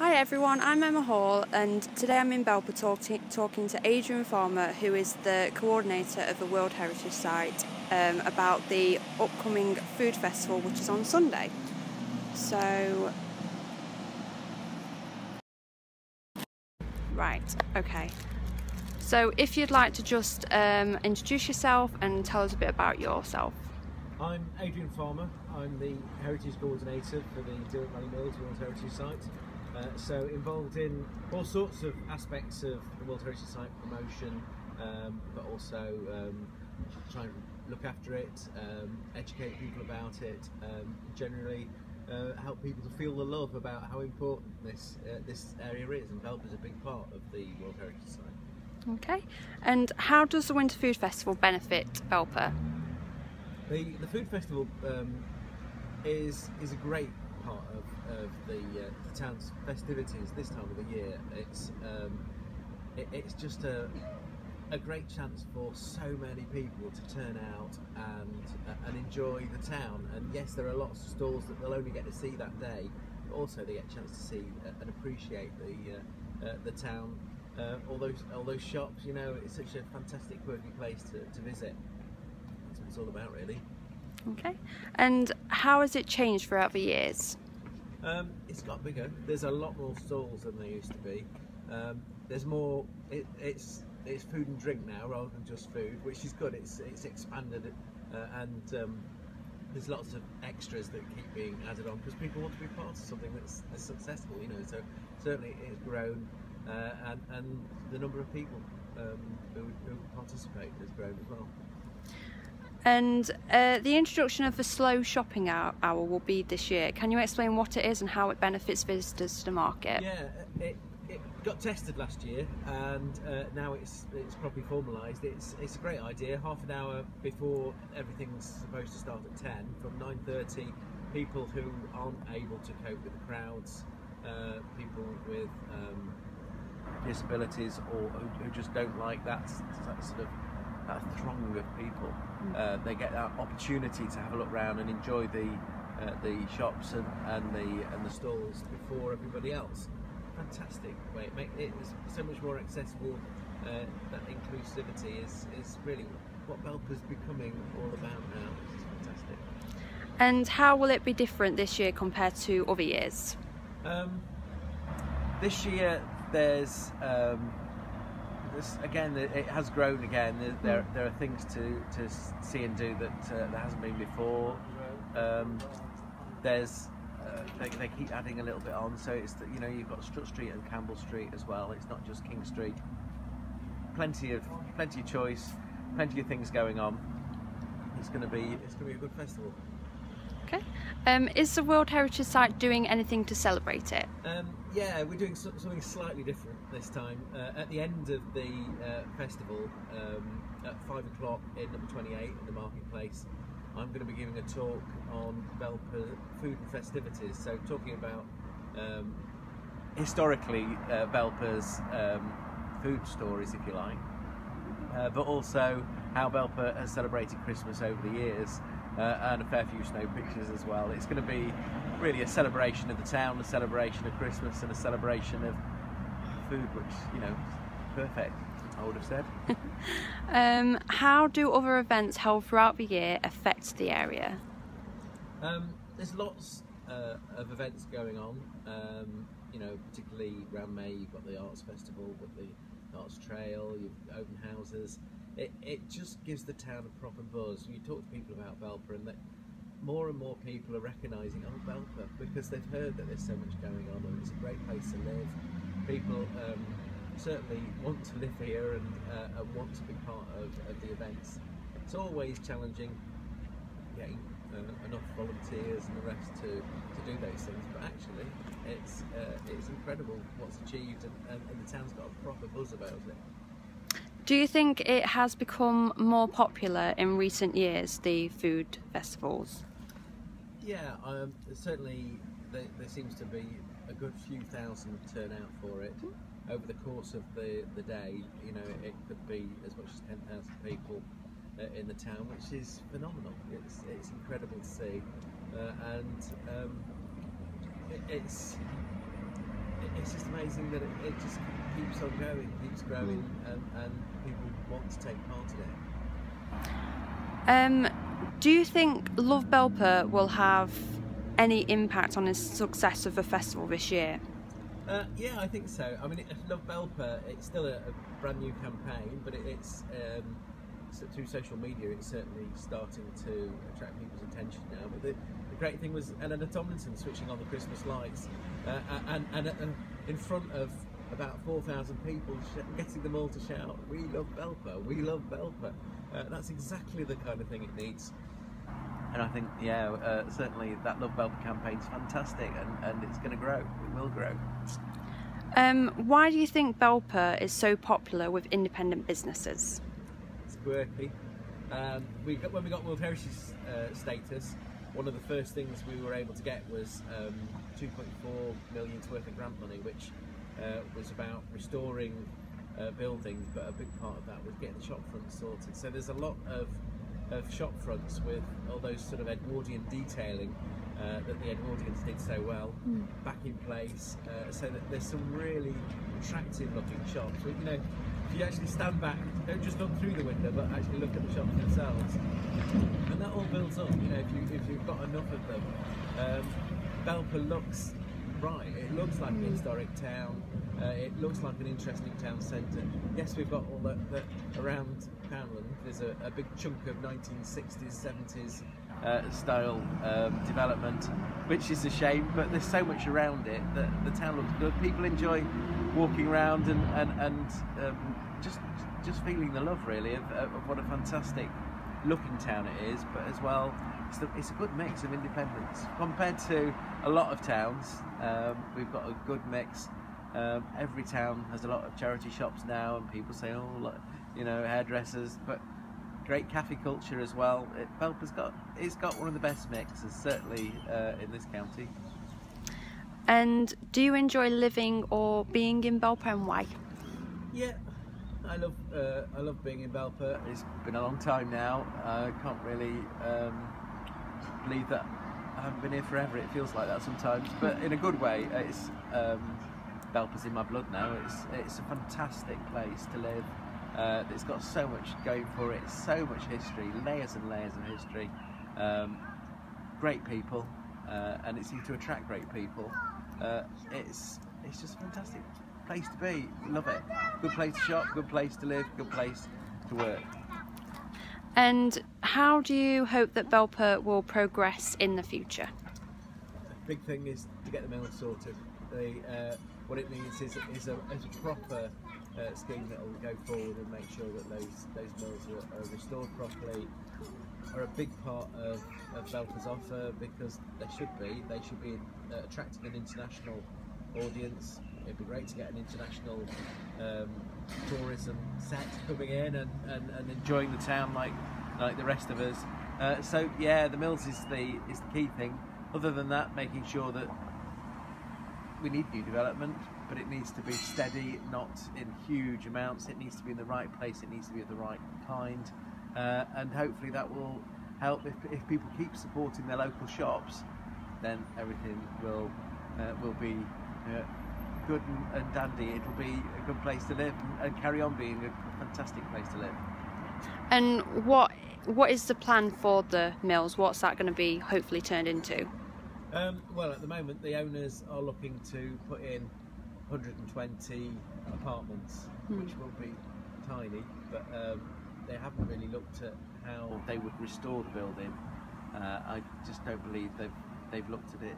Hi everyone, I'm Emma Hall and today I'm in Belper talk talking to Adrian Farmer who is the coordinator of the World Heritage Site um, about the upcoming food festival which is on Sunday. So... Right, okay. So if you'd like to just um, introduce yourself and tell us a bit about yourself. I'm Adrian Farmer, I'm the Heritage Coordinator for the Derwent Valley Mills World Heritage Site. Uh, so involved in all sorts of aspects of the World Heritage Site promotion, um, but also um, try and look after it, um, educate people about it, um, generally uh, help people to feel the love about how important this uh, this area is, and Belper is a big part of the World Heritage Site. Okay, and how does the Winter Food Festival benefit Belper? The, the food festival um, is is a great part of, of the, uh, the town's festivities this time of the year. It's um, it, it's just a a great chance for so many people to turn out and uh, and enjoy the town. And yes, there are lots of stalls that they'll only get to see that day, but also they get a chance to see and appreciate the uh, uh, the town. Uh, all those all those shops, you know, it's such a fantastic, quirky place to, to visit. That's what it's all about, really. Okay. And how has it changed throughout the years? Um, it's got bigger. There's a lot more stalls than there used to be. Um, there's more. It, it's it's food and drink now rather than just food, which is good. It's it's expanded, uh, and um, there's lots of extras that keep being added on because people want to be part of something that's, that's successful. You know, so certainly it's grown, uh, and and the number of people um, who, who participate has grown as well. And uh, the introduction of the slow shopping hour, hour, will be this year. Can you explain what it is and how it benefits visitors to the market? Yeah, it, it got tested last year and uh, now it's it's properly formalised. It's it's a great idea. Half an hour before everything's supposed to start at ten, from nine thirty, people who aren't able to cope with the crowds, uh, people with um, disabilities or who, who, just don't like that, that sort of that throng of people. Mm. Uh, they get that opportunity to have a look around and enjoy the uh, the shops and, and the and the stalls before everybody else. Fantastic way. It, make, it so much more accessible. Uh, that inclusivity is is really what Belper's becoming all about now. It's fantastic. And how will it be different this year compared to other years? Um, this year there's um, this, again, it has grown again. There, there, are things to, to see and do that uh, there hasn't been before. Um, there's uh, they, they, keep adding a little bit on, so it's that you know you've got Strutt Street and Campbell Street as well. It's not just King Street. Plenty of plenty of choice, plenty of things going on. It's going to be it's going to be a good festival. Okay. Um, is the World Heritage Site doing anything to celebrate it? Um, yeah, we're doing something slightly different this time. Uh, at the end of the uh, festival, um, at five o'clock in number 28 in the marketplace, I'm going to be giving a talk on Belper food and festivities. So, talking about um, historically uh, Belper's um, food stories, if you like, uh, but also how Belper has celebrated Christmas over the years and a fair few snow pictures as well. It's going to be really a celebration of the town, a celebration of Christmas, and a celebration of food, which you know, perfect. I would have said. um, how do other events held throughout the year affect the area? Um, there's lots uh, of events going on. Um, you know, particularly around May, you've got the Arts Festival, with the Arts Trail, you've open houses it, it just gives the town a proper buzz. You talk to people about Belper and that more and more people are recognising, oh, Belper, because they've heard that there's so much going on and it's a great place to live. People um, certainly want to live here and, uh, and want to be part of, of, the events. It's always challenging getting uh, enough volunteers and the rest to, to do those things, but actually it's, uh, it's incredible what's achieved and, and, and the town's got a proper buzz about it. Do you think it has become more popular in recent years, the food festivals? Yeah, um, certainly there, there, seems to be a good few thousand turn out for it over the course of the, the day. You know, it could be as much as 10,000 people uh, in the town, which is phenomenal. It's, it's incredible to see. Uh, and um, it, it's it's just amazing that it, it just keeps on going, keeps growing, Mm. and, and people want to take part in it. Um, do you think Love Belper will have any impact on the success of the festival this year? Uh, yeah, I think so. I mean, Love Belper, it's still a, a brand new campaign, but it, it's um, so through social media, it's certainly starting to attract people's attention now. But the, the great thing was Eleanor Tomlinson switching on the Christmas lights, uh, and, and, and in front of about 4,000 people, getting them all to shout, "We love Belper! We love Belper!" Uh, that's exactly the kind of thing it needs. And I think, yeah, uh, certainly that Love Belper campaign is fantastic, and, and it's going to grow. It will grow. Um, why do you think Belper is so popular with independent businesses? It's quirky. Um, we got, when we got World Heritage uh, status, one of the first things we were able to get was um, 2.4 million's worth of grant money, which uh, was about restoring uh, buildings, but a big part of that was getting the shop fronts sorted. So there's a lot of, of shop fronts with all those sort of Edwardian detailing uh, that the Edwardians did so well back in place, uh, so that there's some really attractive looking shops. You know, if you actually stand back, don't just look through the window, but actually look at the shops themselves, and that all builds up. You know, if you if you've got enough of them, um, Belper looks right. It looks like an historic town. Uh, it looks like an interesting town centre. Yes, we've got all that, that around Poundland. There's a, a big chunk of 1960s, 70s uh, style um, development, which is a shame. But there's so much around it that the town looks good. People enjoy walking around and and, and um, just just feeling the love really of, of what a fantastic looking town it is. But as well, it's, the, it's a good mix of independence compared to a lot of towns. Um, we've got a good mix. Um, every town has a lot of charity shops now, and people say, "Oh, look, you know, hairdressers," but great cafe culture as well. It, Belper's got it's got one of the best mixes, certainly uh, in this county. And do you enjoy living or being in Belper and why? Yeah, I love uh, I love being in Belper. It's been a long time now. I can't really um, believe that I haven't been here forever. It feels like that sometimes, but in a good way. It's um, Belper's in my blood now. It's it's a fantastic place to live. Uh, it's got so much going for it. So much history, layers and layers of history. Um, great people, uh, and it seems to attract great people. Uh, it's it's just a fantastic place to be. Love it. Good place to shop. Good place to live. Good place to work. And how do you hope that Belper will progress in the future? The Big thing is to get the mill sorted. The uh, what it needs is is a, is a proper uh, scheme that will go forward and make sure that those those mills are, are restored properly. Are a big part of, of Belper's offer because they should be. They should be uh, attracting an international audience. It'd be great to get an international um, tourism set coming in and, and, and enjoying the town like like the rest of us. Uh, so yeah, the mills is the is the key thing. Other than that, making sure that we need new development, but it needs to be steady, not in huge amounts. It needs to be in the right place. It needs to be of the right kind, uh, and hopefully that will help. If, if people keep supporting their local shops, then everything will uh, will be uh, good and, and dandy. It'll be a good place to live and carry on being a fantastic place to live. And what what is the plan for the mills? What's that going to be hopefully turned into? Um, well, at the moment, the owners are looking to put in 120 apartments, Hmm. which will be tiny, but um, they haven't really looked at how they would restore the building. Uh, I just don't believe they've they've looked at it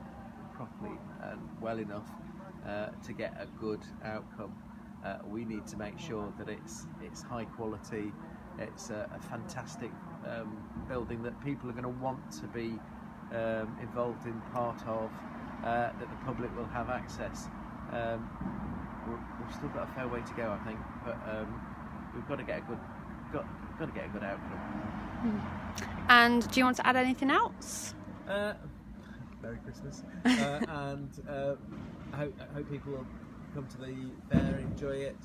properly and well enough uh, to get a good outcome. Uh, we need to make sure that it's it's high quality, it's a, a fantastic um, building that people are going to want to be um, involved in part of, uh, that the public will have access. Um, we've still got a fair way to go, I think, but um, we've got to get a good got, got to get a good outcome. And do you want to add anything else? Uh, Merry Christmas, uh, and uh, I, hope, I hope people will come to the fair, enjoy it,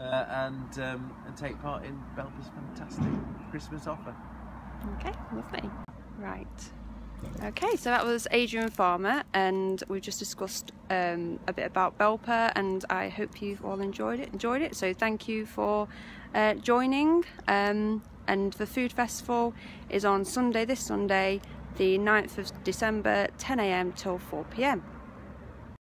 and um, and take part in Belper's fantastic Christmas offer. Okay, lovely. Right. Okay, so that was Adrian Farmer, and we've just discussed um, a bit about Belper, and I hope you've all enjoyed it. Enjoyed it. So thank you for uh, joining. Um, and the food festival is on Sunday, this Sunday, the 9th of December, 10 a.m. till 4 p.m.